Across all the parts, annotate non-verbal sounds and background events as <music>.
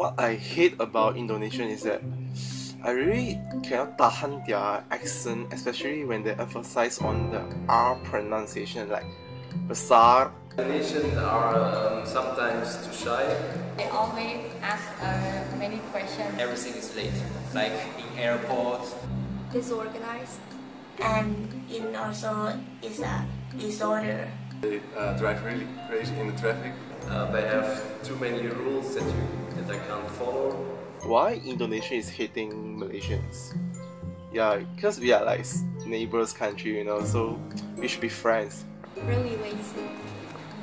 what I hate about Indonesian is that I really cannot tahan their accent, especially when they emphasize on the R pronunciation, like besar. Indonesians are um, sometimes too shy. They always ask uh, many questions. Everything is late, like in airport. disorganized. and it also is a disorder. They uh, drive really crazy in the traffic. Uh, they have too many rules that you that they can't follow. Why Indonesia is hating Malaysians? Yeah, because we are like neighbors country, you know, so we should be friends. Really lazy.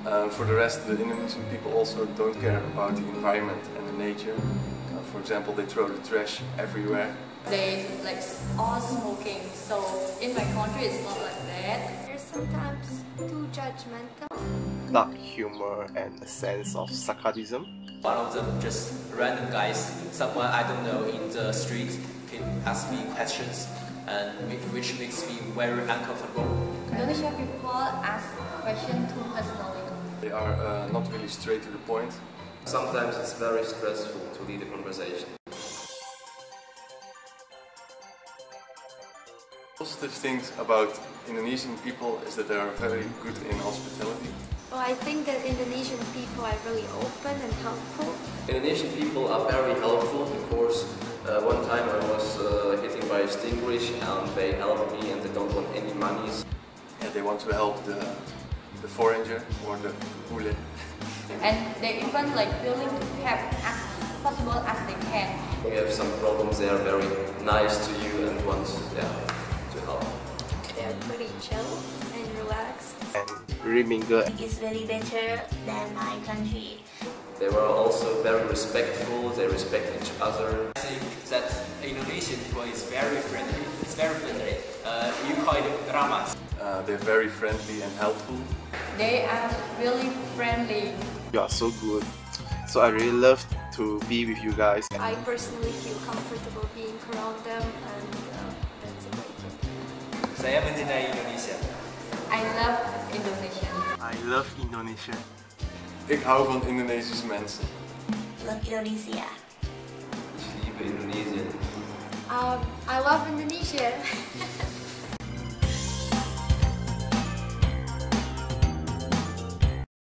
Uh, for the rest, the Indonesian people also don't care about the environment and the nature. Uh, for example, they throw the trash everywhere. They like all smoking. So in my country, it's not like that. They're sometimes too judgmental. Dark humor and a sense of sarcasm. One of them just random guys, someone I don't know in the street can ask me questions, and which makes me very uncomfortable. Indonesia people ask questions too personally. They are uh, not really straight to the point. Sometimes it's very stressful to lead a conversation. Positive things about Indonesian people is that they are very good in hospitality. Well, I think that Indonesian people are really open and helpful. Indonesian people are very helpful because uh, one time I was uh, hit by a stingray and they helped me and they don't want any money. And they want to help the, the foreigner or the bule. And they even like willing to help as possible as they can. When you have some problems, they are very nice to you and want yeah, to help. They're pretty chill and relaxed. and remingle It's really better than my country. They were also very respectful, they respect each other. I think that Indonesian people is very friendly. It's very friendly. Uh, you call it ramah. Uh, they're very friendly and helpful. They are really friendly. you are so good. So I really love to be with you guys. I personally feel comfortable being around them and Saya mencintai Indonesia. I love Indonesia. I love Indonesia. Ik hou van Indonesische mensen. Love Indonesia. Ich liebe Indonesien. Um, I love Indonesia. <laughs>